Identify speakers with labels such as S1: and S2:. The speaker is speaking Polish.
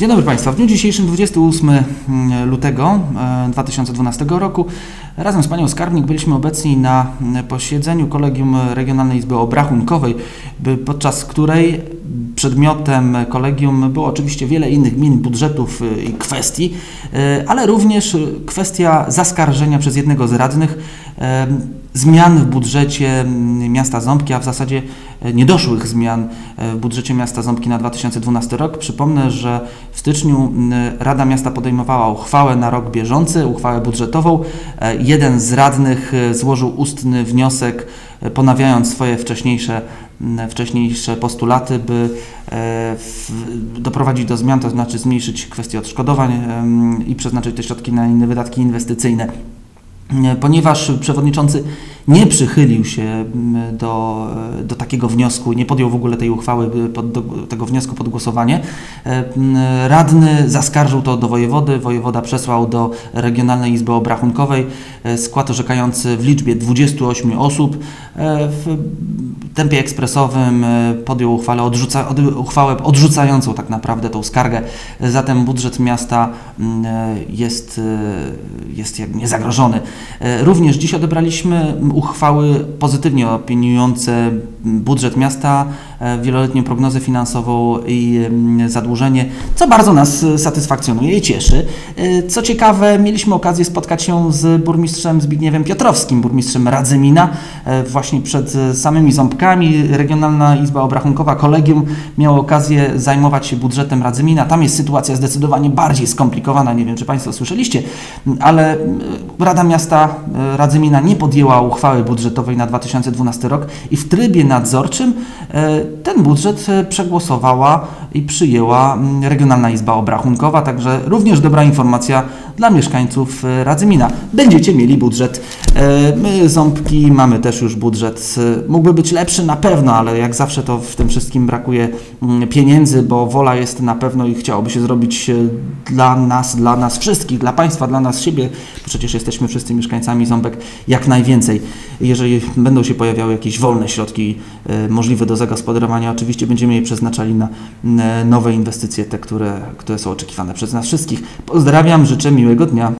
S1: Dzień dobry Państwa. W dniu dzisiejszym, 28 lutego e, 2012 roku, razem z Panią Skarbnik byliśmy obecni na posiedzeniu Kolegium Regionalnej Izby Obrachunkowej, podczas której przedmiotem kolegium było oczywiście wiele innych gmin, budżetów e, i kwestii, e, ale również kwestia zaskarżenia przez jednego z radnych zmian w budżecie mm, miasta Ząbki, a w zasadzie niedoszłych zmian w budżecie miasta Ząbki na 2012 rok. Przypomnę, że w styczniu mm, Rada Miasta podejmowała uchwałę na rok bieżący, uchwałę budżetową. Jeden z radnych złożył ustny wniosek, ponawiając swoje wcześniejsze, mm, wcześniejsze postulaty, by doprowadzić do zmian, to znaczy zmniejszyć kwestię odszkodowań i przeznaczyć te środki na inne wydatki inwestycyjne. Nie, Ponieważ przewodniczący nie przychylił się do, do takiego wniosku, nie podjął w ogóle tej uchwały, by pod, do, tego wniosku pod głosowanie, e, radny zaskarżył to do wojewody. Wojewoda przesłał do Regionalnej Izby Obrachunkowej e, skład orzekający w liczbie 28 osób. E, tempie ekspresowym e, podjął uchwałę, odrzuca, od, uchwałę odrzucającą tak naprawdę tą skargę. Zatem budżet miasta jest, e, jest jak niezagrożony. E, Również dziś odebraliśmy uchwały pozytywnie opiniujące budżet miasta, e, wieloletnią prognozę finansową i mm, zadłużenie, co bardzo nas e, satysfakcjonuje i cieszy. E, Co ciekawe, mieliśmy okazję spotkać się z burmistrzem Zbigniewem Piotrowskim, burmistrzem Radzymina, e, właśnie przed e, samymi ząbkami. Regionalna Izba Obrachunkowa, kolegium miało okazję zajmować się budżetem Radzymina. Tam jest sytuacja zdecydowanie bardziej skomplikowana, nie wiem czy Państwo słyszeliście, ale mm, Rada Miasta e, Radzymina nie podjęła uchwały budżetowej na 2012 rok i w trybie nadzorczym e, ten budżet e, przegłosowała i przyjęła Regionalna Izba Obrachunkowa, także również dobra informacja dla mieszkańców e, Radzymina. Będziecie mieli budżet. E, My Ząbki mamy też już budżet. Mógłby być lepszy na pewno, ale jak zawsze to w tym wszystkim brakuje mm, pieniędzy, bo wola jest na pewno i chciałoby się zrobić e, dla nas, dla nas wszystkich, dla Państwa, dla nas siebie. Przecież jesteśmy wszyscy mieszkańcami Ząbek jak najwięcej. Jeżeli będą się pojawiały jakieś wolne środki e, możliwe do zagospodarowania, oczywiście będziemy je przeznaczali na nowe inwestycje, te, które, które są oczekiwane przez nas wszystkich. Pozdrawiam, życzę miłego dnia.